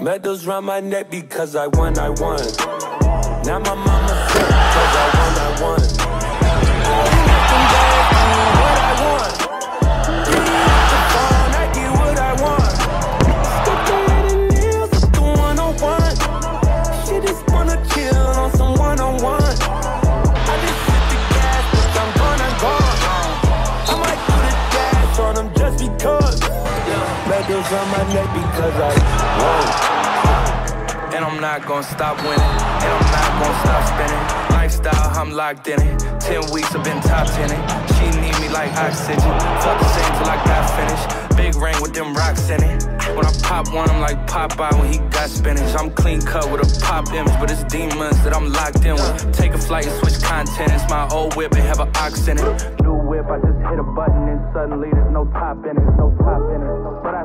Medals round my neck because I won, I won. Now my mama sick because I won, I won. Looking back, what I want. The phone, I get what I want. Stuck the nails with the 101. She just wanna chill on some one-on-one. I just hit the gas, but I'm gonna go. I might put a dash on them just because. Medals my neck because I won. Not gonna stop winning. And I'm not gonna stop spinning. Lifestyle, I'm locked in it. Ten weeks, I've been top tenning. She need me like oxygen. Fuck the same till I got finished. Big ring with them rocks in it. When I pop one, I'm like Popeye when he got spinach. I'm clean cut with a pop image, but it's demons that I'm locked in with. Take a flight and switch content. It's my old whip and have an ox in it. New whip, I just hit a button and suddenly there's no top in it. No top in it. But I